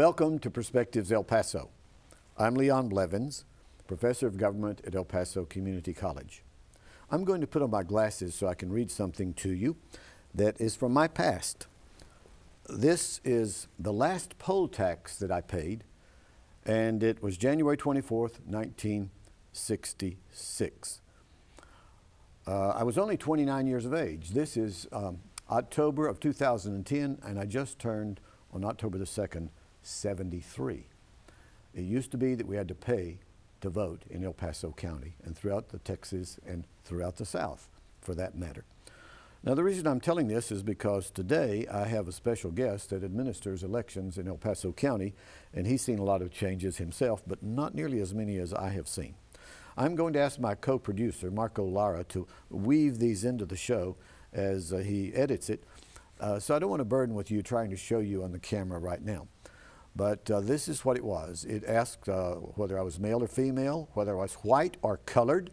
Welcome to Perspectives El Paso. I'm Leon Blevins, Professor of Government at El Paso Community College. I'm going to put on my glasses so I can read something to you that is from my past. This is the last poll tax that I paid, and it was January 24th, 1966. Uh, I was only 29 years of age. This is um, October of 2010, and I just turned on October the 2nd 73. It used to be that we had to pay to vote in El Paso County and throughout the Texas and throughout the South, for that matter. Now, the reason I'm telling this is because today I have a special guest that administers elections in El Paso County, and he's seen a lot of changes himself, but not nearly as many as I have seen. I'm going to ask my co-producer, Marco Lara, to weave these into the show as uh, he edits it. Uh, so I don't want to burden with you trying to show you on the camera right now. But uh, this is what it was. It asked uh, whether I was male or female, whether I was white or colored,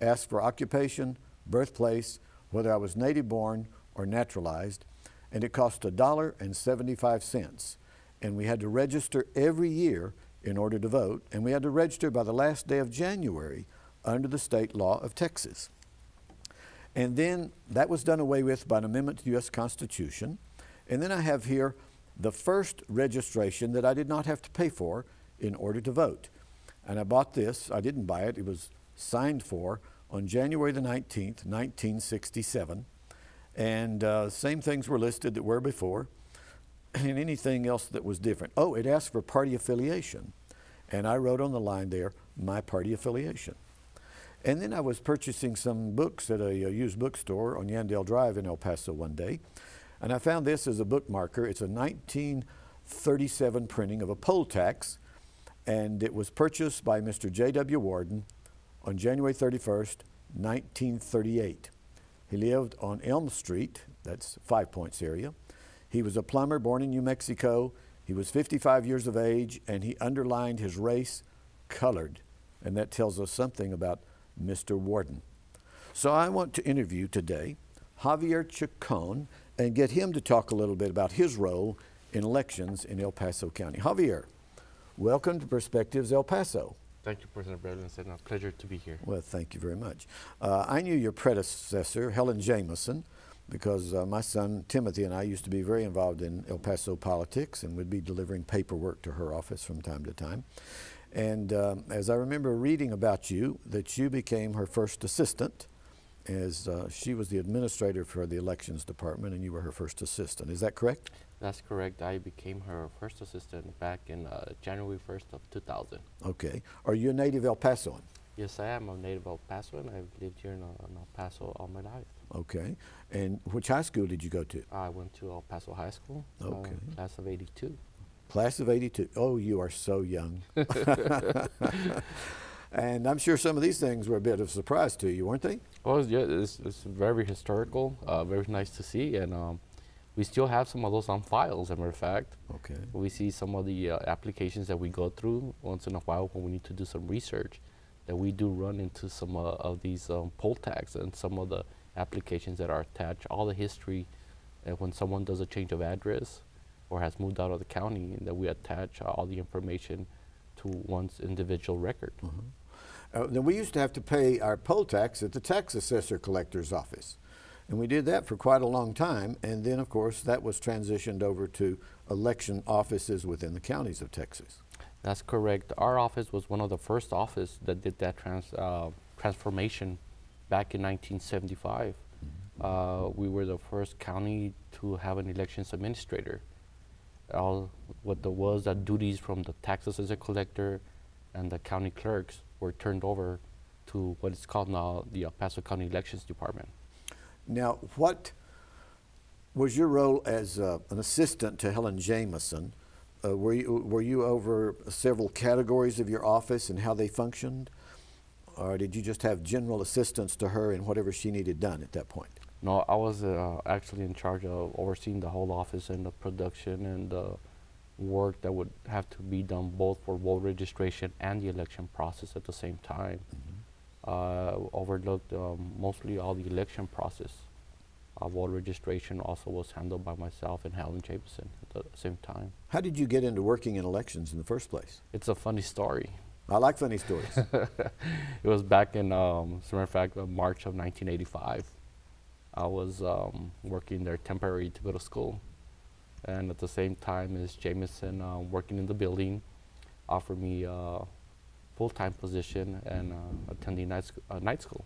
asked for occupation, birthplace, whether I was native born or naturalized, and it cost a dollar and 75 cents. And we had to register every year in order to vote, and we had to register by the last day of January under the state law of Texas. And then that was done away with by an amendment to the U.S. Constitution. And then I have here the first registration that I did not have to pay for in order to vote. And I bought this, I didn't buy it, it was signed for on January the 19th, 1967. And uh, same things were listed that were before, and anything else that was different. Oh, it asked for party affiliation. And I wrote on the line there, my party affiliation. And then I was purchasing some books at a, a used bookstore on Yandell Drive in El Paso one day. And I found this as a bookmarker. It's a 1937 printing of a poll tax, and it was purchased by Mr. J.W. Warden on January 31st, 1938. He lived on Elm Street, that's Five Points area. He was a plumber born in New Mexico. He was 55 years of age, and he underlined his race colored. And that tells us something about Mr. Warden. So I want to interview today Javier Chacon and get him to talk a little bit about his role in elections in El Paso County. Javier, welcome to Perspectives El Paso. Thank you, President Bradley. It's a pleasure to be here. Well, thank you very much. Uh, I knew your predecessor, Helen Jameson, because uh, my son Timothy and I used to be very involved in El Paso politics and would be delivering paperwork to her office from time to time. And um, as I remember reading about you, that you became her first assistant as uh, she was the administrator for the elections department and you were her first assistant. Is that correct? That's correct. I became her first assistant back in uh, January 1st of 2000. Okay. Are you a native El Pasoan? Yes, I am a native El Pasoan. I've lived here in, uh, in El Paso all my life. Okay. And which high school did you go to? I went to El Paso High School, uh, okay. class of 82. Class of 82. Oh, you are so young. And I'm sure some of these things were a bit of a surprise to you, weren't they? Well, yeah, it's, it's very historical, uh, very nice to see, and um, we still have some of those on files, as a matter of fact. Okay. We see some of the uh, applications that we go through once in a while when we need to do some research, that we do run into some uh, of these um, poll tax and some of the applications that are attached, all the history, and when someone does a change of address or has moved out of the county, that we attach all the information to one's individual record. Uh -huh. Uh, then we used to have to pay our poll tax at the tax assessor collector's office. And we did that for quite a long time. And then, of course, that was transitioned over to election offices within the counties of Texas. That's correct. Our office was one of the first offices that did that trans, uh, transformation back in 1975. Mm -hmm. uh, we were the first county to have an elections administrator. All what there was that duties from the tax assessor collector and the county clerks were turned over to what is called now the El Paso County Elections Department. Now, what was your role as uh, an assistant to Helen Jameson? Uh, were, you, were you over several categories of your office and how they functioned? Or did you just have general assistance to her in whatever she needed done at that point? No, I was uh, actually in charge of overseeing the whole office and the production and the work that would have to be done both for vote registration and the election process at the same time. Mm -hmm. uh, overlooked um, mostly all the election process. Uh, voter registration also was handled by myself and Helen Jameson at the same time. How did you get into working in elections in the first place? It's a funny story. I like funny stories. it was back in, um, as a matter of fact, uh, March of 1985. I was um, working there temporary to go to school. And at the same time, Ms. Jameson, uh, working in the building, offered me a full-time position and uh, attending night, sc- uh, night school.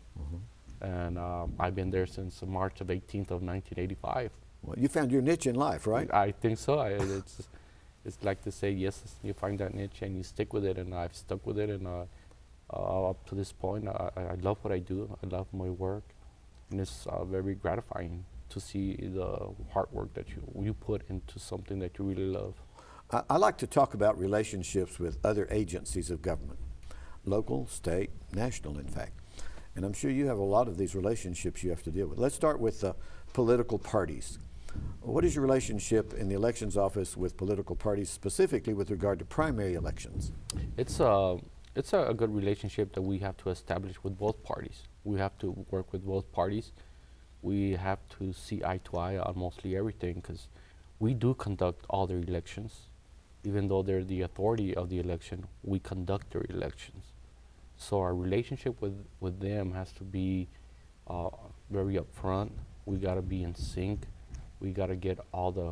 And um, I've been there since March of 18th of 1985. well, you found your niche in life, right? I think so. I, it's it's like to say yes. You find that niche and you stick with it, and I've stuck with it, and uh, uh, up to this point, I, I I love what I do. I love my work, and it's uh, very gratifying to see the hard work that you you put into something that you really love. I, I like to talk about relationships with other agencies of government, local, state, national, in fact. And I'm sure you have a lot of these relationships you have to deal with. Let's start with the political parties. What is your relationship in the elections office with political parties, specifically with regard to primary elections? It's a it's a, a good relationship that we have to establish with both parties. We have to work with both parties. We have to see eye to eye on mostly everything because we do conduct all their elections, even though they're the authority of the election. We conduct their elections, so our relationship with with them has to be uh, very upfront. We got to be in sync. We got to get all the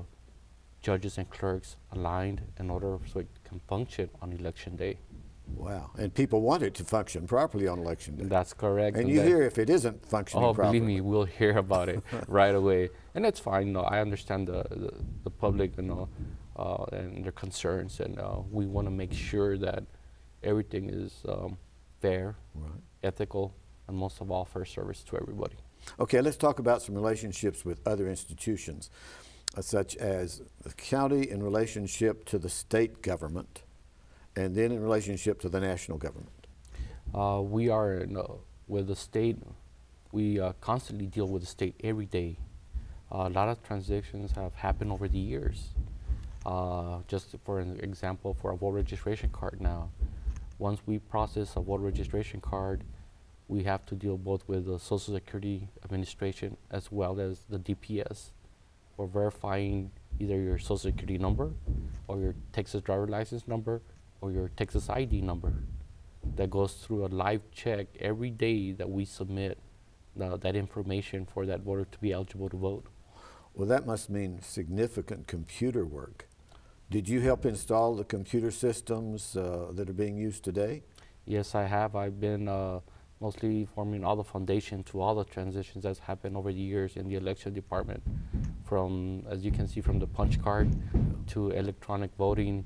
judges and clerks aligned in order so it can function on election day. Wow. And people want it to function properly on election day. That's correct. and you hear if it isn't functioning Oh, properly. believe me, we'll hear about it right away, and that's fine. No, I understand the the, the public, you know, uh, and their concerns, and uh, we want to make sure that everything is um, fair, Right. ethical, and most of all, fair service to everybody. Okay, let's talk about some relationships with other institutions, uh, such as the county in relationship to the state government, and then in relationship to the national government. Uh, we are in, uh, with the state. We uh, constantly deal with the state every day. A lot of transactions have happened over the years. Uh, just for an example, for a voter registration card now, once we process a voter registration card, we have to deal both with the Social Security Administration as well as the DPS for verifying either your Social Security number or your Texas driver license number or your Texas ID number that goes through a live check every day that we submit the, that information for that voter to be eligible to vote. Well, that must mean significant computer work. Did you help install the computer systems uh, that are being used today? Yes, I have. I've been uh, mostly forming all the foundation to all the transitions that's happened over the years in the election department. From, as you can see, from the punch card to electronic voting,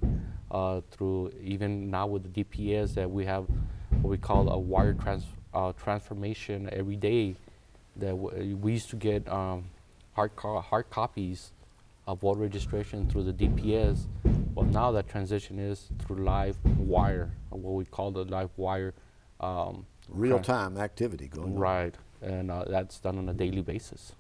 uh, through even now with the DPS that we have what we call a wire trans- uh, transformation every day. That w- we used to get um, hard, co- hard copies of voter registration through the DPS. Well, now that transition is through live wire, what we call the live wire. Um, Real time activity going on. Right, and uh, that's done on a daily basis.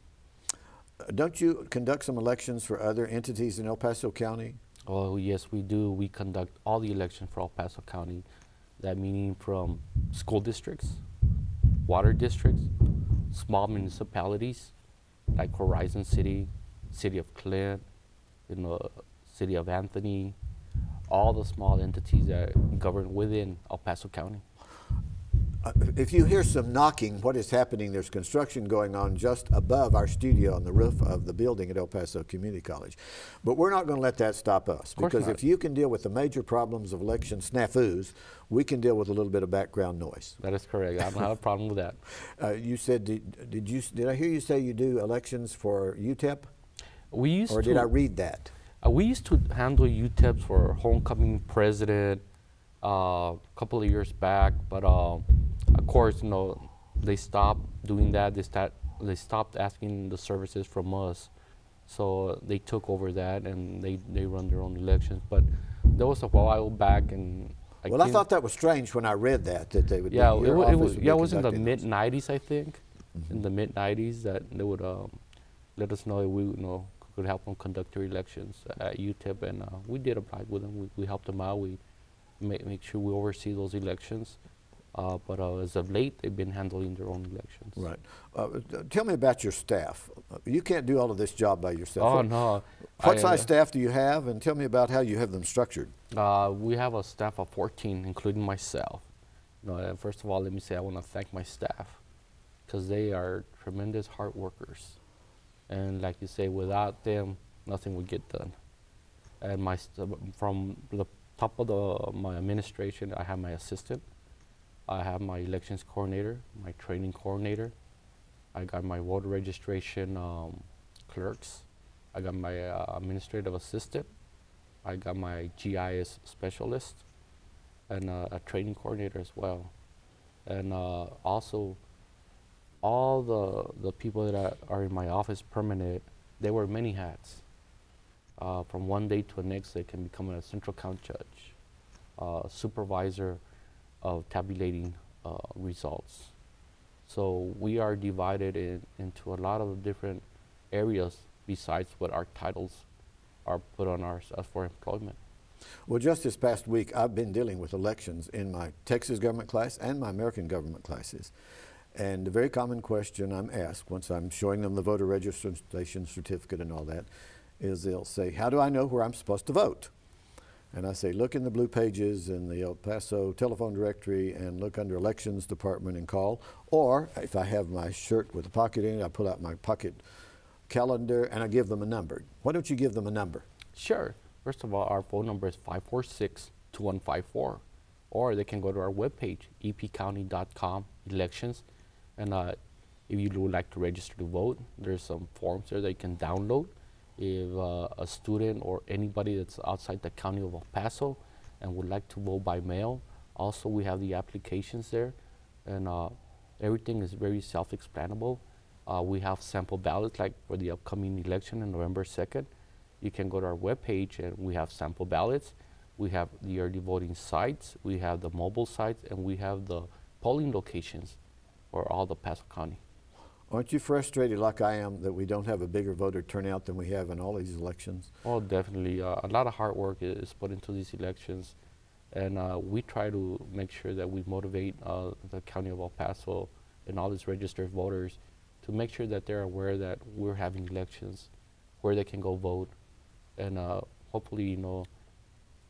Uh, Don't you conduct some elections for other entities in El Paso County? Oh, yes, we do. We conduct all the elections for El Paso County. That meaning from school districts, water districts, small municipalities like Horizon City, City of Clint, you know, City of Anthony, all the small entities that govern within El Paso County. Uh, If you hear some knocking, what is happening? There's construction going on just above our studio on the roof of the building at El Paso Community College. But we're not going to let that stop us. Because not. if you can deal with the major problems of election snafus, we can deal with a little bit of background noise. That is correct. I don't have a problem with that. Uh, you said, did, did you, did I hear you say you do elections for UTEP? We used Or to. did I read that? Uh, we used to handle UTEPs for homecoming president a couple of years back, but uh, of course, you know, they stopped doing that. They start, they stopped asking the services from us, so they took over that and they, they run their own elections. But there was a while back, and I Well, I thought that was strange when I read that, that they would. yeah, it, wa- it was yeah, it was in the mid '90s, I think, in the mid '90s that they would um, let us know if we you know could help them conduct their elections at UTEP, and uh, we did apply with them. We, we helped them out. We make make sure we oversee those elections. Uh, but uh, as of late, they've been handling their own elections. Right. Uh, tell me about your staff. Uh, You can't do all of this job by yourself. Oh What- no! What I, size uh, staff do you have, and tell me about how you have them structured? Uh, we have a staff of 14, including myself. You know, first of all, let me say I want to thank my staff because they are tremendous hard workers. And like you say, without them, nothing would get done. And my from the top of the my administration, I have my assistant, I have my elections coordinator, my training coordinator, I got my voter registration um, clerks, I got my uh, administrative assistant, I got my GIS specialist and uh, a training coordinator as well. And uh, also, all the, the people that are, in my office permanent, they wear many hats. Uh, from one day to the next, they can become a central count judge, uh, supervisor of tabulating uh, results. So we are divided in, into a lot of different areas besides what our titles are put on our us for employment. Well, just this past week, I've been dealing with elections in my Texas government class and my American government classes. And the very common question I'm asked once I'm showing them the voter registration certificate and all that is they'll say, How do I know where I'm supposed to vote? And I say, Look in the blue pages in the El Paso telephone directory and look under elections department and call. Or if I have my shirt with a pocket in it, I pull out my pocket calendar and I give them a number. Why don't you give them a number? Sure. First of all, our phone number is 546 2154. Or they can go to our webpage, epcounty.com, elections. And uh, if you would like to register to vote, there's some forms there that you can download. If uh, a student or anybody that's outside the county of El Paso and would like to vote by mail, also we have the applications there. And uh, everything is very self explanable. Uh, we have sample ballots like for the upcoming election on November 2nd. You can go to our webpage and we have sample ballots. We have the early voting sites, we have the mobile sites, and we have the polling locations for all the Paso County. Aren't you frustrated, like I am, that we don't have a bigger voter turnout than we have in all these elections? Oh, definitely. Uh, a lot of hard work is put into these elections, and uh, we try to make sure that we motivate uh, the county of El Paso and all its registered voters to make sure that they're aware that we're having elections, where they can go vote, and uh, hopefully, you know,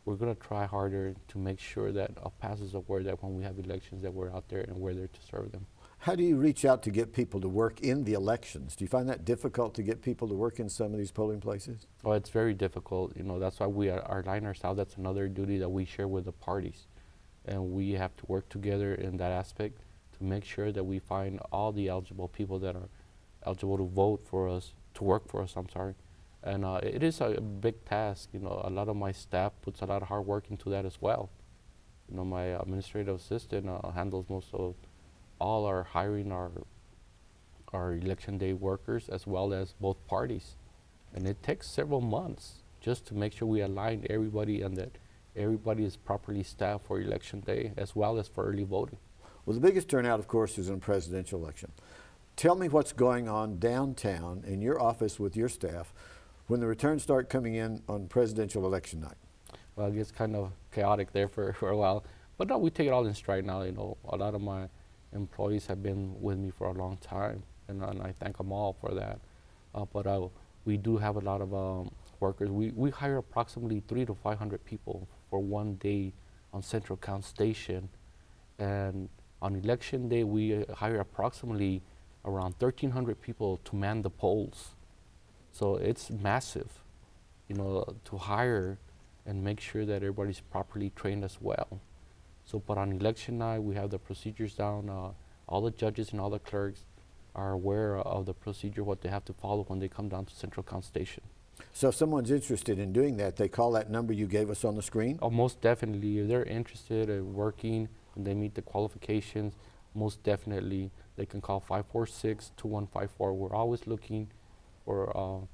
we're gonna try harder to make sure that El Paso is aware that when we have elections, that we're out there and we're there to serve them. How do you reach out to get people to work in the elections? Do you find that difficult to get people to work in some of these polling places? Well, it's very difficult. You know, that's why we are, line ourselves. That's another duty that we share with the parties, and we have to work together in that aspect to make sure that we find all the eligible people that are eligible to vote for us, to work for us. I'm sorry, and uh, it is a big task. You know, a lot of my staff puts a lot of hard work into that as well. You know, my administrative assistant uh, handles most of all are hiring our our election day workers as well as both parties. And it takes several months just to make sure we align everybody and that everybody is properly staffed for election day as well as for early voting. Well, the biggest turnout, of course, is in a presidential election. Tell me what's going on downtown in your office with your staff when the returns start coming in on presidential election night. Well, it gets kind of chaotic there for, for a while. But no, we take it all in stride now. You know, a lot of my employees have been with me for a long time, and, and I thank them all for that. Uh, but uh, we do have a lot of um, workers. We, we hire approximately three to 500 people for one day on Central Count Station. And on election day, we uh, hire approximately around 1,300 people to man the polls. So it's massive, you know, to hire and make sure that everybody's properly trained as well. So, but on election night, we have the procedures down. Uh, all the judges and all the clerks are aware of the procedure, what they have to follow when they come down to Central Count Station. So if someone's interested in doing that, they call that number you gave us on the screen? Oh, most definitely, if they're interested in working and they meet the qualifications, most definitely they can call 546-2154. We're always looking for uh,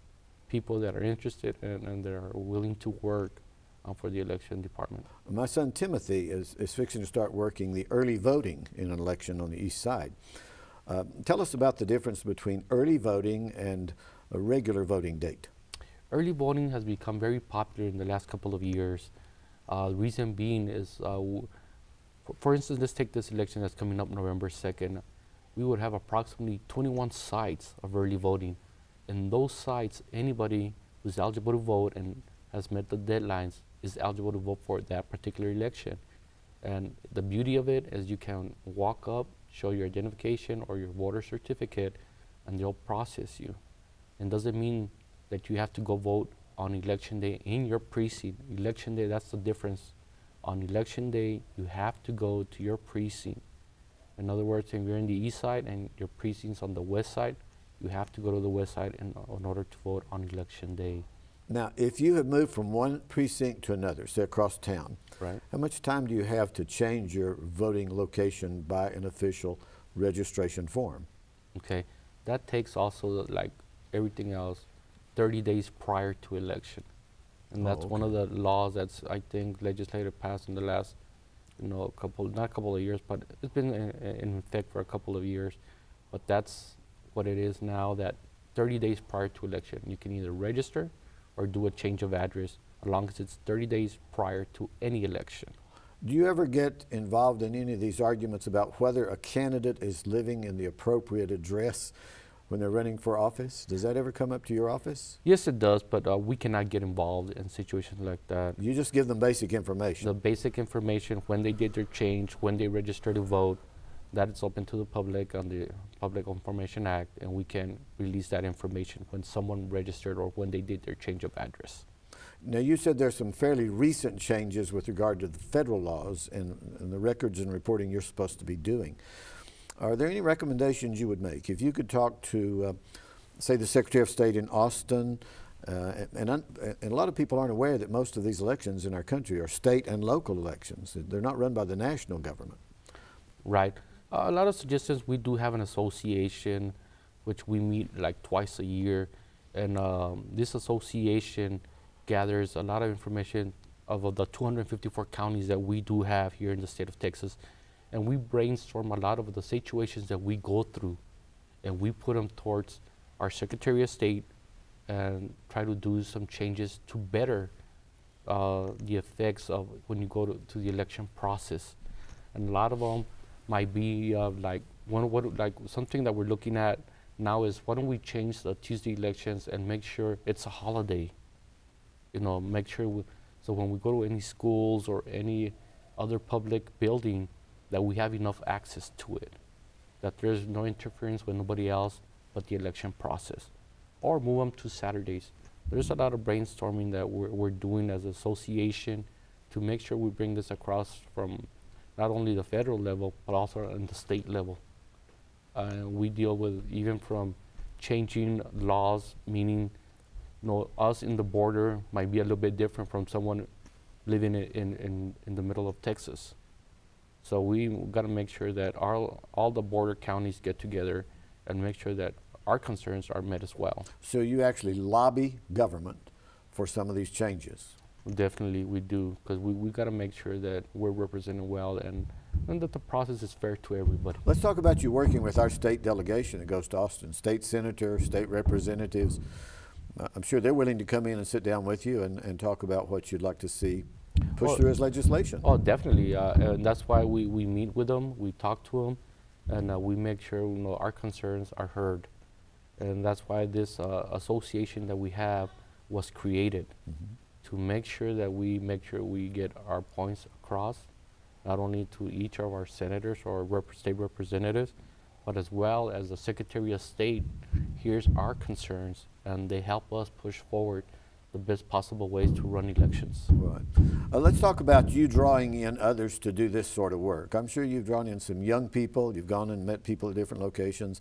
people that are interested and, and that are willing to work uh, for the election department. My son Timothy is, is fixing to start working the early voting in an election on the east side. Uh, tell us about the difference between early voting and a regular voting date. Early voting has become very popular in the last couple of years. Uh, reason being is uh, for instance, let's take this election that's coming up November 2nd. We would have approximately 21 sites of early voting. In those sites, anybody who's eligible to vote and has met the deadlines is eligible to vote for that particular election. And the beauty of it is you can walk up, show your identification or your voter certificate, and they'll process you. And doesn't mean that you have to go vote on election day in your precinct. Election day, that's the difference. On election day, you have to go to your precinct. In other words, if you're in the east side and your precinct's on the west side, you have to go to the west side in, in order to vote on election day. Now, if you have moved from one precinct to another, say across town, Right. how much time do you have to change your voting location by an official registration form? Okay, that takes also like everything else, 30 days prior to election, and Oh, that's one of the laws that's I think legislature passed in the last, you know, a couple not a couple of years, but it's been in, in effect for a couple of years, but that's what it is now. That 30 days prior to election, you can either register or do a change of address, as long as it's 30 days prior to any election. Do you ever get involved in any of these arguments about whether a candidate is living in the appropriate address when they're running for office? Does that ever come up to your office? Yes, it does, but uh, we cannot get involved in situations like that. You just give them basic information. the basic information when they did their change, when they registered to vote, that is open to the public on the Public Information Act, and we can release that information when someone registered or when they did their change of address. Now, you said there's some fairly recent changes with regard to the federal laws and, and the records and reporting you're supposed to be doing. Are there any recommendations you would make? If you could talk to, uh, say, the Secretary of State in Austin, uh, and, and, un- and a lot of people aren't aware that most of these elections in our country are state and local elections. They're not run by the national government. Right. Uh, a lot of suggestions. We do have an association, which we meet like twice a year, and um, this association gathers a lot of information of, of the 254 counties that we do have here in the state of Texas, and we brainstorm a lot of the situations that we go through, and we put them towards our Secretary of State, and try to do some changes to better uh, the effects of when you go to, to the election process, and a lot of them might be uh, like one what like something that we're looking at now is why don't we change the Tuesday elections and make sure it's a holiday. You know, make sure we, so when we go to any schools or any other public building that we have enough access to it, that there's no interference with nobody else but the election process, or move them to Saturdays. There's a lot of brainstorming that we're, we're doing as an association to make sure we bring this across from not only the federal level but also on the state level. Uh, we deal with even from changing laws, meaning, you know, us in the border might be a little bit different from someone living in, in, in the middle of Texas. So we got to make sure that our, all the border counties get together and make sure that our concerns are met as well. So you actually lobby government for some of these changes. Definitely, we do because we, we got to make sure that we're represented well and, and that the process is fair to everybody. Let's talk about you working with our state delegation that goes to Austin, state senator, state representatives. Uh, I'm sure they're willing to come in and sit down with you and, and talk about what you'd like to see pushed Well- through as legislation. Oh, definitely, uh, and that's why we, we meet with them, we talk to them, and uh, we make sure you know our concerns are heard, and that's why this uh, association that we have was created to make sure that we make sure we get our points across, not only to each of our senators or rep- state representatives, but as well as the Secretary of State hears our concerns and they help us push forward the best possible ways to run elections. Right. Uh, let's talk about you drawing in others to do this sort of work. I'm sure you've drawn in some young people. You've gone and met people at different locations,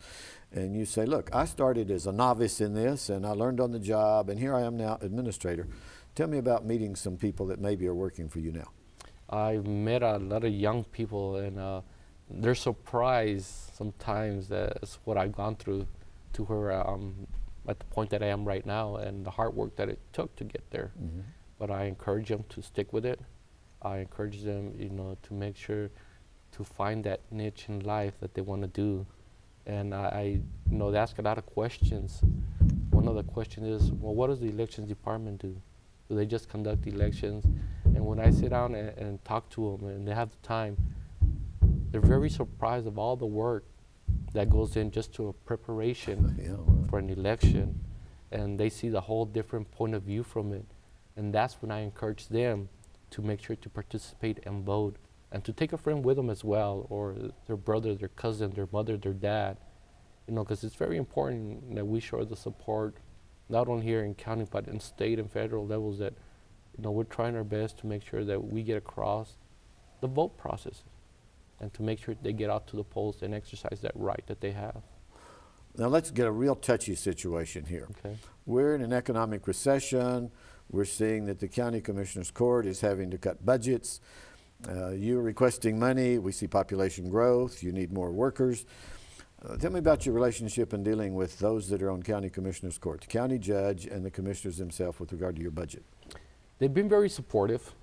and you say, "Look, I started as a novice in this, and I learned on the job, and here I am now, administrator." Tell me about meeting some people that maybe are working for you now. I've met a lot of young people, and uh, they're surprised sometimes that it's what I've gone through to where I'm at the point that I am right now and the hard work that it took to get there. But I encourage them to stick with it. I encourage them, you know, to make sure to find that niche in life that they want to do. And I, I, you know, they ask a lot of questions. One of the questions is, well, what does the elections department do? Do they just conduct elections? And when I sit down and, and talk to them and they have the time, they're very surprised of all the work that goes in just to a preparation Yeah, right. for an election, and they see the whole different point of view from it, and that's when I encourage them to make sure to participate and vote, and to take a friend with them as well, or their brother, their cousin, their mother, their dad, you know, because it's very important that we show the support, not only here in county but in state and federal levels. That you know we're trying our best to make sure that we get across the vote process, and to make sure they get out to the polls and exercise that right that they have. Now let's get a real touchy situation here. Okay. We're in an economic recession. We're seeing that the county commissioners court is having to cut budgets. Uh, you're requesting money. We see population growth. You need more workers. Uh, tell me about your relationship in dealing with those that are on county commissioners court, the county judge and the commissioners themselves with regard to your budget. They've been very supportive.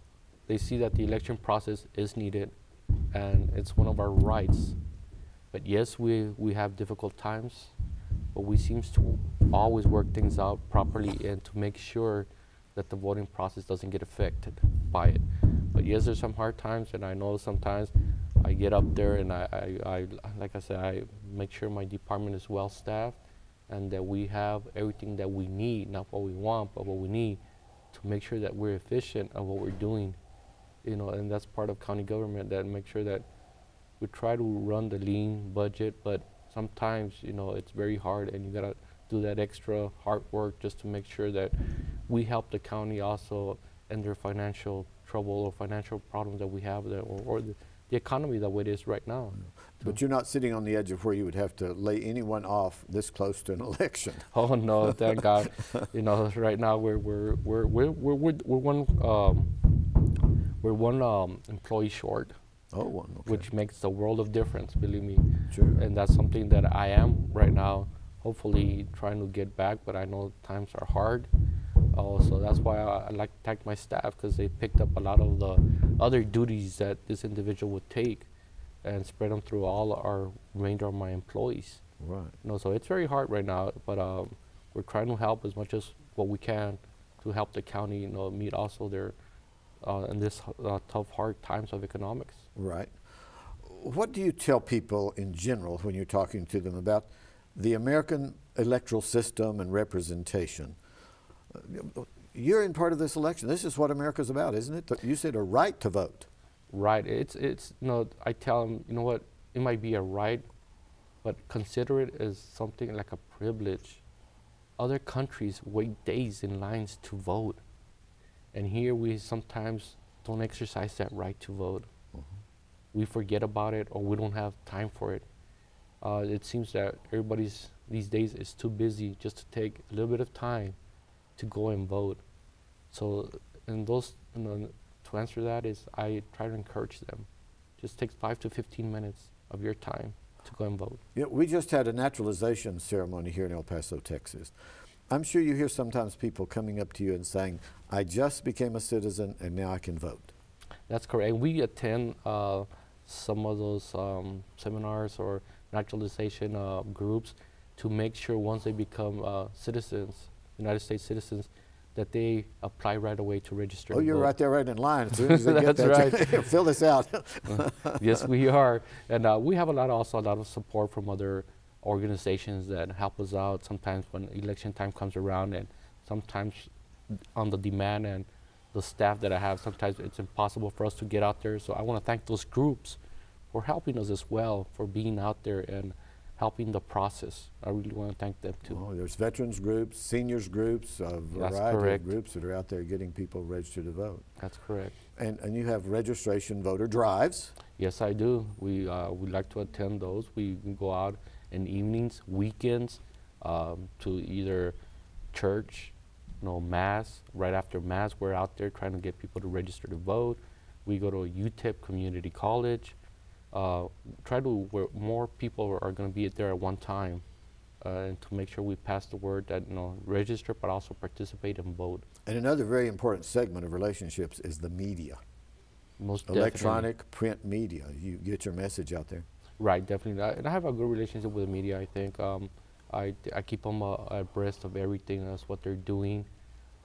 They see that the election process is needed and it's one of our rights. But yes, we, we have difficult times, but we seems to always work things out properly and to make sure that the voting process doesn't get affected by it. But yes, there's some hard times and I know sometimes I get up there and I, I, I like I said, I make sure my department is well staffed and that we have everything that we need, not what we want, but what we need to make sure that we're efficient at what we're doing. You know, and that's part of county government that make sure that we try to run the lean budget, but sometimes, you know, it's very hard and you gotta do that extra hard work just to make sure that we help the county also in their financial trouble or financial problems that we have there or, or the, the economy the way it is right now. But you're not sitting on the edge of where you would have to lay anyone off this close to an election. Oh no, thank God. You know, right now we're we're we're we're we're, we're, we're one um, we're one um, employee short, Oh, one, okay. which makes the world of difference. Believe me, Sure. and that's something that I am right now. Hopefully, trying to get back, but I know times are hard. So that's why I, I like to thank my staff because they picked up a lot of the other duties that this individual would take, and spread them through all our remainder of my employees. Right. You know, so it's very hard right now, but um, we're trying to help as much as what we can to help the county, you know, meet also their uh, in this uh, tough, hard times of economics. Right. What do you tell people in general when you're talking to them about the American electoral system and representation? You're in part of this election. This is what America's about, isn't it? You said a right to vote. Right. It's it's know I tell them you know what it might be a right, but consider it as something like a privilege. Other countries wait days in lines to vote, and here we sometimes don't exercise that right to vote. We forget about it or we don't have time for it. Uh, it seems that everybody's these days is too busy just to take a little bit of time to go and vote. So, and those, you know, to answer that is I try to encourage them. Just takes five to 15 minutes of your time to go and vote. Yeah, we just had a naturalization ceremony here in El Paso, Texas. I'm sure you hear sometimes people coming up to you and saying, I just became a citizen and now I can vote. That's correct. And we attend uh, some of those um, seminars or naturalization uh, groups to make sure once they become uh, citizens, United States citizens, that they apply right away to register. Oh, you're vote. right there right in line. As soon as they get That's that, fill this out. yes, we are, and uh, we have a lot also a lot of support from other organizations that help us out. Sometimes when election time comes around, and sometimes on the demand and the staff that I have, sometimes it's impossible for us to get out there. So I want to thank those groups for helping us as well, for being out there and helping the process. I really want to thank them too. Oh, there's veterans groups, seniors groups, a variety of groups that are out there getting people registered to vote. That's correct. And, and you have registration voter drives. Yes, I do. We uh, we like to attend those. We go out in evenings, weekends, um, to either church, you know, mass. Right after mass, we're out there trying to get people to register to vote. We go to a UTEP Community College. Uh, try to where more people are going to be there at one time, uh, and to make sure we pass the word that you know register, but also participate and vote. And another very important segment of relationships is the media, Most definitely. electronic, print media. You get your message out there. Right, definitely. I, and I have a good relationship with the media. I think um, I, I keep them uh, abreast of everything. That's what they're doing,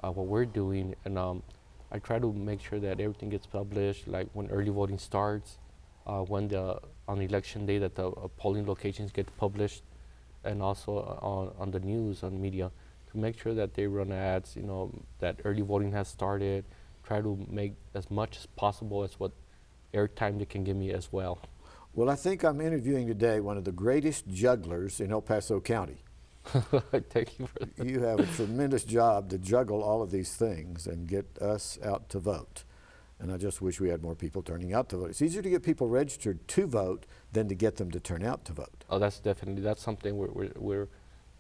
uh, what we're doing, and um, I try to make sure that everything gets published. Like when early voting starts, uh, when the on election day that the uh, polling locations get published, and also uh, on, on the news on media to make sure that they run ads. You know that early voting has started. Try to make as much as possible as what airtime they can give me as well. Well, I think I'm interviewing today one of the greatest jugglers in El Paso County. Thank you for that. You have a tremendous job to juggle all of these things and get us out to vote. And I just wish we had more people turning out to vote. It's easier to get people registered to vote than to get them to turn out to vote. Oh, that's definitely that's something we're we're, we're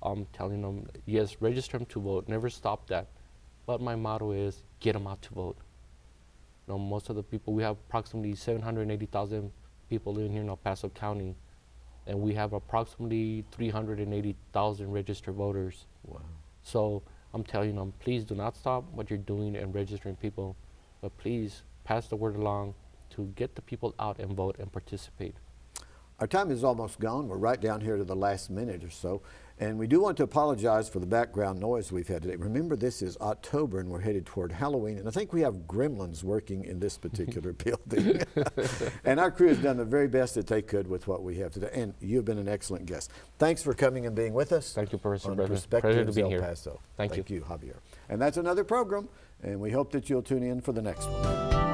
um, telling them. Yes, register them to vote. Never stop that. But my motto is get them out to vote. You know, most of the people we have approximately 780,000 people living here in El Paso County, and we have approximately 380,000 registered voters. Wow. So I'm telling them, please do not stop what you're doing and registering people, but please pass the word along to get the people out and vote and participate. Our time is almost gone. We're right down here to the last minute or so. And we do want to apologize for the background noise we've had today. Remember, this is October and we're headed toward Halloween. And I think we have gremlins working in this particular building. and our crew has done the very best that they could with what we have today. And you've been an excellent guest. Thanks for coming and being with us. Thank you, Professor on Brennan. Perspectives Pleasure to be El here. Paso. Thank Thank you, Javier. And that's another program. And we hope that you'll tune in for the next one.